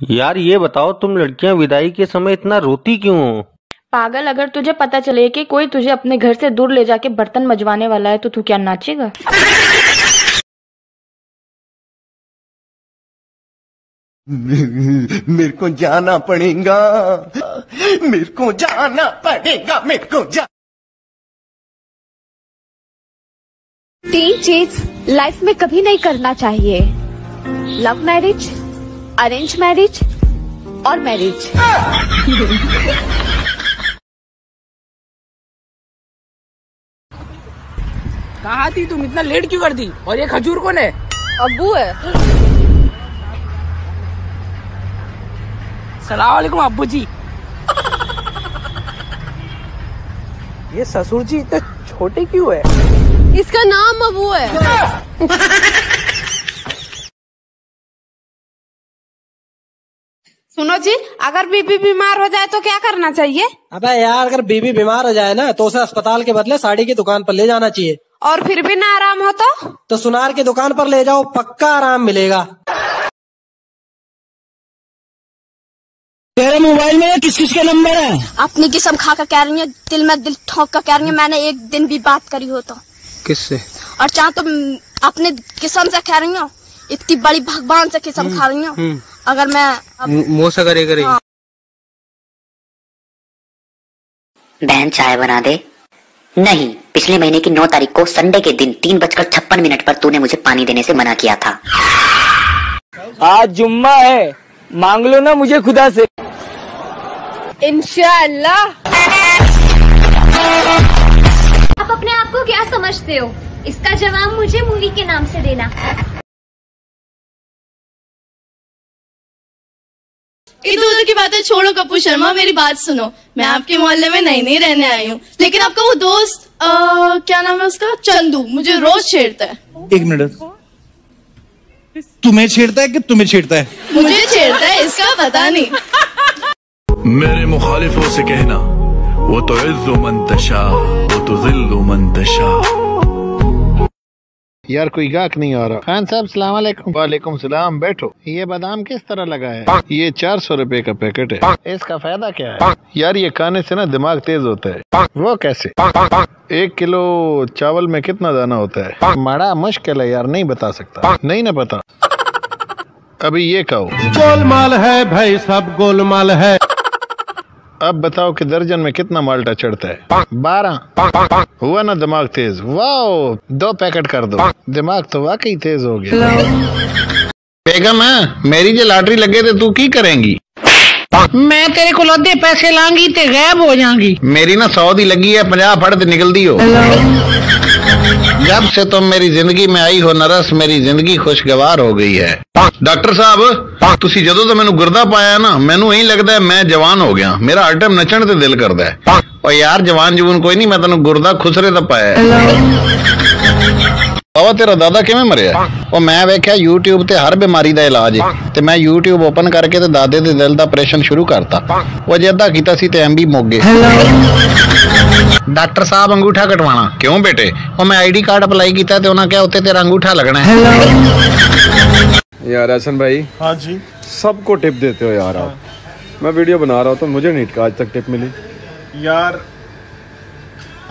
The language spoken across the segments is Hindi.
यार ये बताओ तुम लड़कियाँ विदाई के समय इतना रोती क्यों? हो पागल अगर तुझे पता चले कि कोई तुझे अपने घर से दूर ले जाके बर्तन मजवाने वाला है तो तू क्या नाचेगा? मेरे को जाना पड़ेगा। मेरे को जाना पड़ेगा मेरे को जा तीन चीज़ लाइफ में कभी नहीं करना चाहिए। लव मैरिज अरेंज मैरिज और मैरिज कहा थी तुम? इतना लेट क्यों कर दी? और ये खजूर कौन है? अबू है। सलाम वालेकुम अब्बू जी। ये ससुर जी इतने छोटे क्यों है? इसका नाम अबू है। अगर बीबी बीमार हो जाए तो क्या करना चाहिए? अबे यार अगर बीबी बीमार हो जाए ना तो उसे अस्पताल के बदले साड़ी की दुकान पर ले जाना चाहिए। और फिर भी ना आराम हो तो? तो सुनार की दुकान पर ले जाओ पक्का आराम मिलेगा। तेरे मोबाइल में किस किस के नंबर है? अपनी किस्म खा कर कह रही है दिल में दिल ठोक कर कह रही है मैंने एक दिन भी बात करी हो तो। किससे? और चाहे तुम अपने किस्म से कह रही हो। इतनी बड़ी भगवान से किस्म खा रही हूँ अगर मैं अब- मोसा करे करे हाँ। बहन चाय बना दे। नहीं पिछले महीने की नौ तारीख को संडे के दिन तीन बजकर छप्पन मिनट पर तूने मुझे पानी देने से मना किया था। आज जुम्मा है। मांग लो ना मुझे खुदा से। इंशाअल्लाह आप अपने आप को क्या समझते हो? इसका जवाब मुझे मूवी के नाम से देना। इधर उधर की बातें छोड़ो कपूर शर्मा मेरी बात सुनो। मैं आपके मोहल्ले में नई नई रहने आई हूँ। लेकिन आपका वो दोस्त आ, क्या नाम है उसका? चंदू। मुझे रोज छेड़ता है। एक मिनट। तुम्हें छेड़ता है कि तुम्हें छेड़ता है? मुझे छेड़ता है इसका पता नहीं। मेरे मुखालिफों से कहना वो तो इज्जो मंतशा वो तो जिल्लो मंतशा यार कोई गाहक नहीं आ रहा। खान साहब सलाम वालेकुम वालेकुम सलाम बैठो। ये बादाम किस तरह लगा है? ये चार सौ रूपए का पैकेट है। इसका फ़ायदा क्या है? यार ये खाने से ना दिमाग तेज होता है। वो कैसे? एक किलो चावल में कितना दाना होता है? बड़ा मुश्किल है यार नहीं बता सकता। नहीं ना पता। अभी ये कहो गोलमाल है भाई सब गोलमाल है। अब बताओ कि दर्जन में कितना माल्टा चढ़ता है? बारह। हुआ ना दिमाग तेज? वाओ दो पैकेट कर दो। दिमाग तो वाकई तेज हो गया। बेगम है? मेरी जो लॉटरी लगे थे तू की करेंगी? मैं तेरे को लद्दे पैसे लांगी ते गायब हो जाऊँगी मेरी ना सौ दी लगी है पंजाह फट निकल दी हो जब से तुम मेरी जिंदगी में आई हो नरस मेरी जिंदगी खुशगवार हो गई है ਡਾਕਟਰ ਸਾਹਿਬ ਤੁਸੀਂ ਜਦੋਂ ਤੋਂ ਮੈਨੂੰ ਗੁਰਦਾ ਪਾਇਆ ਨਾ ਮੈਨੂੰ ਇਹੀ ਲੱਗਦਾ ਹੈ ਮੈਂ ਜਵਾਨ ਹੋ ਗਿਆ ਮੇਰਾ ਹਰ ਟਾਈਮ ਨੱਚਣ ਤੇ ਦਿਲ ਕਰਦਾ ਹੈ ਓ ਯਾਰ ਜਵਾਨ ਜਵੂਨ ਕੋਈ ਨਹੀਂ ਮੈਂ ਤੈਨੂੰ ਗੁਰਦਾ ਖੁਸਰੇ ਦਾ ਪਾਇਆ ਬਾਬਾ ਤੇਰਾ ਦਾਦਾ ਕਿਵੇਂ ਮਰਿਆ ਉਹ ਮੈਂ ਵੇਖਿਆ YouTube ਤੇ ਹਰ ਬਿਮਾਰੀ ਦਾ ਇਲਾਜ ਹੈ ਤੇ ਮੈਂ YouTube ਓਪਨ ਕਰਕੇ ਤੇ ਦਾਦੇ ਦੇ ਦਿਲ ਦਾ ਆਪਰੇਸ਼ਨ ਸ਼ੁਰੂ ਕਰਤਾ ਉਹ ਜੇ ਅੱਧਾ ਕੀਤਾ ਸੀ ਤੇ ਐਮਬੀ ਮੁੱਕ ਗਏ ਡਾਕਟਰ ਸਾਹਿਬ ਅੰਗੂਠਾ ਕਟਵਾਣਾ ਕਿਉਂ ਬੇਟੇ ਉਹ ਮੈਂ ਆਈਡੀ ਕਾਰਡ ਅਪਲਾਈ ਕੀਤਾ ਤੇ ਉਹਨਾਂ ਕਿਹਾ ਉੱਤੇ ਤੇਰਾ ਅੰਗੂਠਾ ਲੱਗਣਾ ਹੈ यार हसन भाई हाँ जी सबको टिप देते हो यार आप मैं वीडियो बना रहा हूँ तो मुझे नहीं आज तक टिप मिली यार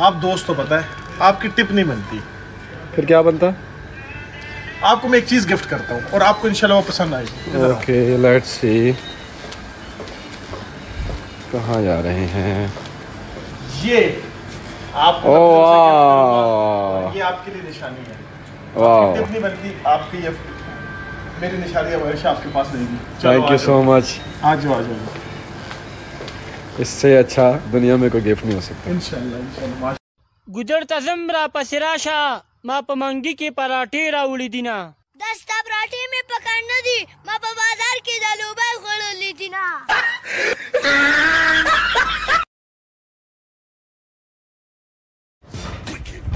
आप दोस्त तो पता है आपकी टिप नहीं बनती फिर क्या बनता? आपको मैं एक चीज़ गिफ्ट करता हूँ और आपको इंशाल्लाह वो पसंद आएगी। ओके लेट्स सी कहाँ जा रहे हैं? ये आपको ओ ये आपके लिए निशानी है। आपकी ये मेरी निशानी हमेशा आपके पास रहेगी। थैंक यू सो मच आ जाओ आ जाओ। इससे अच्छा दुनिया में कोई गिफ्ट नहीं हो सकता। इंशाल्लाह इंशाल्लाह। माशा- गुजरता जमरा पसिराशा मा पमंगी के पराठे राउली दिना। दस्ता पराठे में पकड़ना दी। माँ बाज़ार की दालू बाई खोल ली थी ना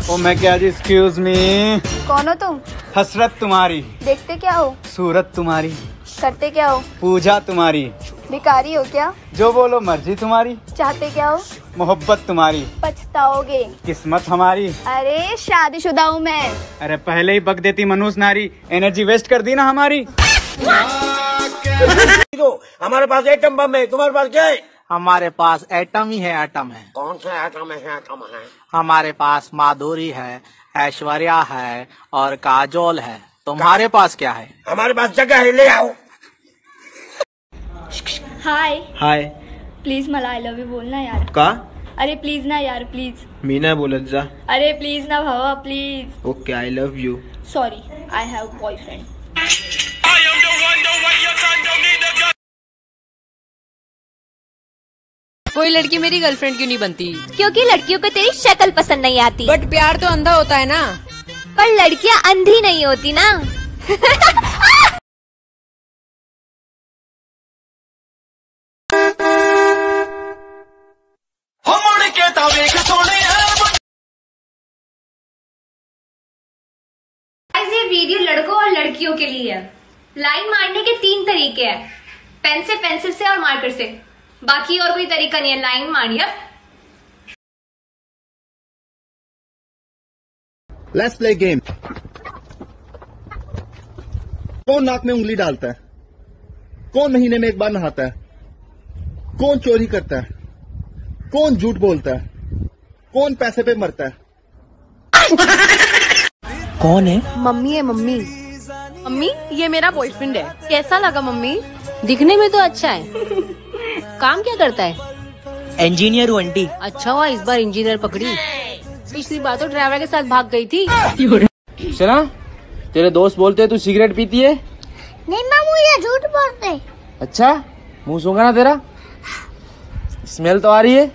ओ मैं क्या जी एक्सक्यूज मी कौन हो तुम? हसरत तुम्हारी। देखते क्या हो? सूरत तुम्हारी। करते क्या हो? पूजा तुम्हारी। भिखारी हो क्या? जो बोलो मर्ज़ी तुम्हारी। चाहते क्या हो? मोहब्बत तुम्हारी। पछताओगे। किस्मत हमारी। अरे शादीशुदा हूँ मैं। अरे पहले ही बक देती मनूस नारी। एनर्जी वेस्ट कर दी ना हमारी। हमारे पास एटम बम है तुम्हारे पास क्या है? हमारे पास एटम ही है एटम है। कौन सा एटम है एटम है? हमारे पास माधुरी है ऐश्वर्या है और काजोल है। तुम्हारे पास क्या है? हमारे पास जगह है ले आओ। हाय हाय प्लीज़ मला आय लव्ह यू बोल ना यार. का? अरे प्लीज़ ना यार प्लीज़ मी नाही बोलत जा. अरे प्लीज़ ना भावा please okay I love you sorry I have boyfriend कोई लड़की मेरी गर्लफ्रेंड क्यों नहीं बनती? क्योंकि लड़कियों को तेरी शक्ल पसंद नहीं आती। बट प्यार तो अंधा होता है ना। पर लड़कियाँ अंधी नहीं होती ना। लड़कियों के लिए है। लाइन मारने के तीन तरीके हैं। पेन से पेंसिल से और मार्कर से। बाकी और कोई तरीका नहीं है। लाइन मारिए लेट्स प्ले गेम कौन नाक में उंगली डालता है? कौन महीने में एक बार नहाता है? कौन चोरी करता है? कौन झूठ बोलता है? कौन पैसे पे मरता है? कौन है? मम्मी है मम्मी। मम्मी ये मेरा बॉयफ्रेंड है। कैसा लगा मम्मी? दिखने में तो अच्छा है। काम क्या करता है? इंजीनियर हूँ आंटी। अच्छा हुआ इस बार इंजीनियर पकड़ी। पिछली बार तो ड्राइवर के साथ भाग गई थी। सुना तेरे दोस्त बोलते हैं तू सिगरेट पीती है? नहीं मामू ये झूठ बोलते। अच्छा? मुँह सूंघा ना तेरा। स्मेल तो आ रही है।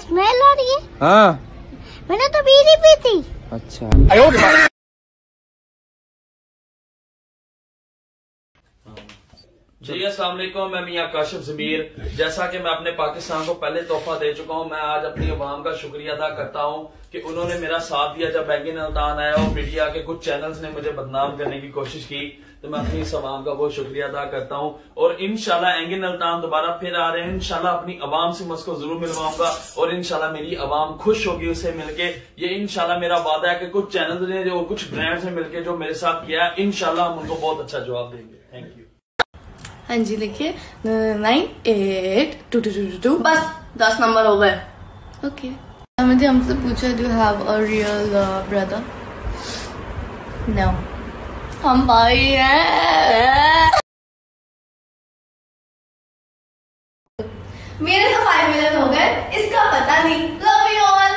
स्मेल आ रही है? हाँ। मैंने तो बीड़ी पी थी। अच्छा। जी वालेकुम, मैं मियाँ काशिफ जमीर। जैसा कि मैं अपने पाकिस्तान को पहले तोहफा दे चुका हूँ, मैं आज अपनी अवाम का शुक्रिया अदा करता हूँ कि उन्होंने मेरा साथ दिया जब बैंकिंग नल्तान आया और मीडिया के कुछ चैनल्स ने मुझे बदनाम करने की कोशिश की तो मैं अपनी इस अवाम का बहुत शुक्रिया अदा करता हूँ। और इनशाला एंगिन नल्तान दोबारा फिर आ रहे हैं। इनशाला अपनी अवाम से मैं उसको ज़रूर मिलवाऊँगा और इनशाला मेरी अवाम खुश होगी उससे मिलके। ये इनशाला मेरा वादा है कि कुछ चैनल ने जो कुछ ब्रांड ने मिलकर जो मेरे साथ किया है इनशाला हम उनको बहुत अच्छा जवाब देंगे। थैंक यू हाँ जी लिखिए। Nine eight two two two two two. बस दस नंबर हो गए। ओके। मुझे हमसे पूछा do have a real brother no हम भाई हैं। मेरे तो फाइव मिलियन हो गए। इसका पता नहीं। लव यू ऑल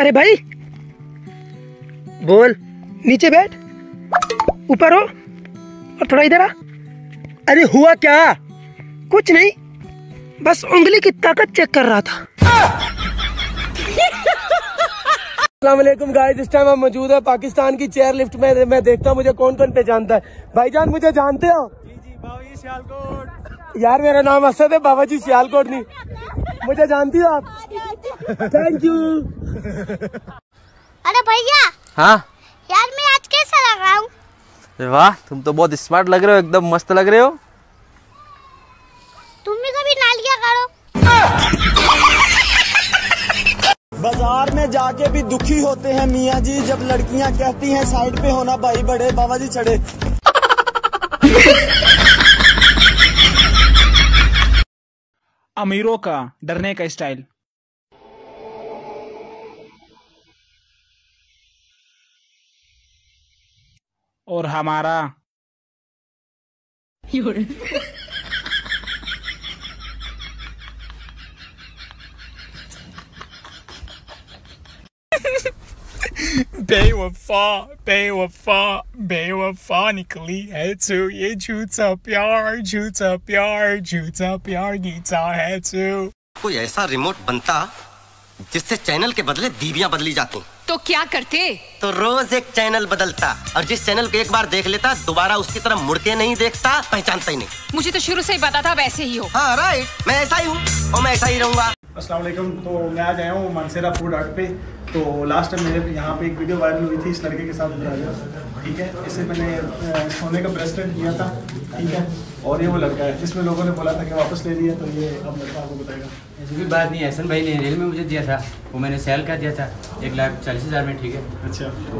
अरे भाई बोल नीचे बैठ। ऊपर हो और थोड़ा इधर आ। अरे हुआ क्या? कुछ नहीं बस उंगली की ताकत चेक कर रहा था। असलम गाइस इस टाइम हम मौजूद है पाकिस्तान की चेयर लिफ्ट में। मैं देखता हूँ मुझे कौन कौन पहचानता है। भाईजान मुझे जानते हो? जी यार मेरा नाम असद है बाबा जी सियालकोट नहीं। मुझे जानती हो आप? थैंक यू अरे भैया हाँ? यार मैं आज कैसा लग रहा हूँ? वाह तुम तो बहुत स्मार्ट लग रहे हो एकदम मस्त लग रहे हो। तुम भी कभी ना लिया करो। बाज़ार में जाके भी दुखी होते हैं मियाँ जी जब लड़कियाँ कहती हैं साइड पे होना भाई बड़े बाबा जी चढ़े। अमीरों का डरने का स्टाइल। और हमारा। बेवफा बेवफा बेवफा निकली है तू ये झूठा प्यार झूठा प्यार झूठा प्यार गीता है तू कोई ऐसा रिमोट बनता जिससे चैनल के बदले दीवियाँ बदली जाती। तो क्या करते? तो रोज एक चैनल बदलता और जिस चैनल को एक बार देख लेता दोबारा उसकी तरफ़ मुड़ के नहीं देखता पहचानता ही नहीं। मुझे तो शुरू से ही पता था वैसे ही हो। हाँ राइट मैं ऐसा ही हूँ और मैं ऐसा ही रहूँगा। अस्सलाम वालेकुम। तो मैं आज आया हूँ मनसेरा फ़ूड हट पे। तो लास्ट टाइम मेरे यहाँ पे एक वीडियो वायरल हुई थी इस लड़के के साथ। ठीक है? इसे मैंने सोने का ब्रेसलेट दिया था। ठीक है? और ये वो लड़का है जिसमें लोगों ने बोला था कि वापस ले लिया तो ये अब लड़का आपको बताएगा। ऐसी कोई बात नहीं हसन भाई ने रेल में मुझे दिया था। वो मैंने सेल कर दिया था। एक लाख चालीस हज़ार में ठीक है। अच्छा। तो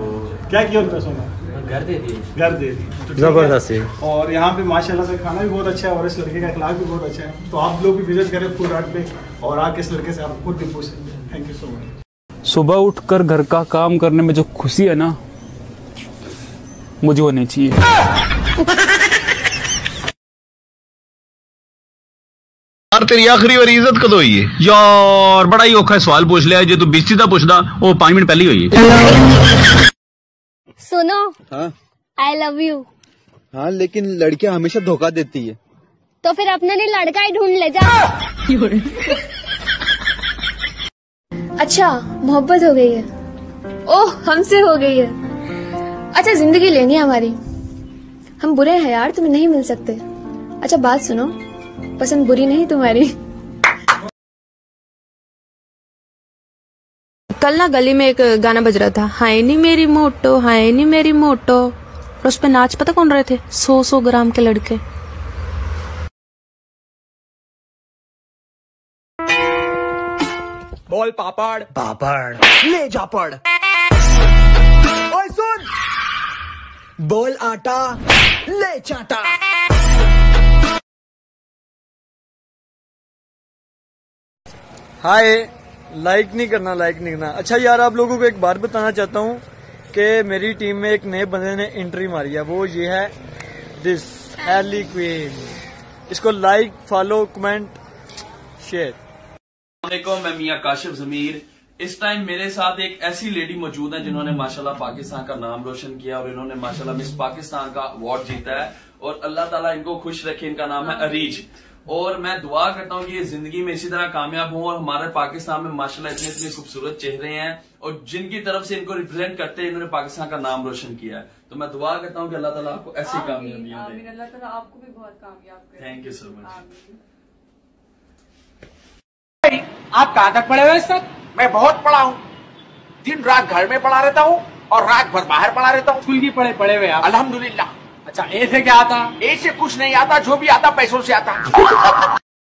क्या किया उन पैसों में घर दे दिए घर दे दिए तो ज़बरदस्त है। और यहाँ पे माशाल्लाह से खाना भी बहुत अच्छा है और इस लड़के का अखलाक भी बहुत अच्छा है। तो आप लोग भी विज़िट करें फ़ूड आर्ट पे और आके इस लड़के से आप खुद भी पूछें थैंक यू सो मच सुबह उठकर घर का काम करने में जो खुशी है ना मुझे होनी चाहिए। यार तेरी आखिरी और इज्जत कदों होई है यार बड़ा ही औखा सवाल पूछ लिया जे तू बेइज्जती दा पुछदा ਉਹ 5 ਮਿੰਟ ਪਹਿਲੀ ਹੋਈ ਹੈ सुनो हाँ आई लव यू हाँ लेकिन लड़कियां हमेशा धोखा देती है तो फिर अपने लिए लड़का ही ढूंढ ले जा अच्छा मोहब्बत हो गई है ओह हमसे हो गई है अच्छा जिंदगी लेनी है हमारी हम बुरे हैं यार तुम्हें नहीं मिल सकते अच्छा बात सुनो पसंद बुरी नहीं तुम्हारी। कल ना गली में एक गाना बज रहा था। हाय नी मेरी मोटो हाय नी मेरी मोटो। और उस पे नाच पता कौन रहे थे? सौ सौ ग्राम के लड़के। बोल पापड़। पापड़। ले जा पड़। ओए सुन। बोल आटा। ले चाटा। हाय लाइक नहीं करना लाइक नहीं करना। अच्छा यार, आप लोगों को एक बात बताना चाहता हूँ कि मेरी टीम में एक नए बंदे ने एंट्री मारी है। वो ये है दिस हैली क्वीन इसको लाइक फॉलो कमेंट शेयर वालेकुम मैं मियाँ काशिफ जमीर। इस टाइम मेरे साथ एक ऐसी लेडी मौजूद है जिन्होंने माशाल्लाह पाकिस्तान का नाम रोशन किया और इन्होंने माशाल्लाह मिस पाकिस्तान का अवार्ड जीता है। और अल्लाह ताला इनको खुश रखे, इनका नाम है अरीज। और मैं दुआ करता हूँ कि ये ज़िंदगी में इसी तरह कामयाब हूँ और हमारे पाकिस्तान में माशाल्लाह इतने इतने खूबसूरत चेहरे हैं और जिनकी तरफ़ से इनको रिप्रेजेंट करते हैं इन्होंने पाकिस्तान का नाम रोशन किया है। तो मैं दुआ करता हूँ कि अल्लाह ताला आपको ऐसी कामयाबियाँ दे। अल्लाह ताला आपको भी बहुत कामयाब थैंक यू सो मच आप कहाँ तक पढ़े हुए इस वक्त? मैं बहुत पढ़ा हूँ। दिन रात घर में पढ़ा रहता हूँ और रात भर बाहर पढ़ा रहता हूँ। स्कूल की पढ़े पढ़े हुए आप। अल्हम्दुलिल्लाह। अच्छा ए से क्या आता? ए से कुछ नहीं आता, जो भी आता, पैसों से आता।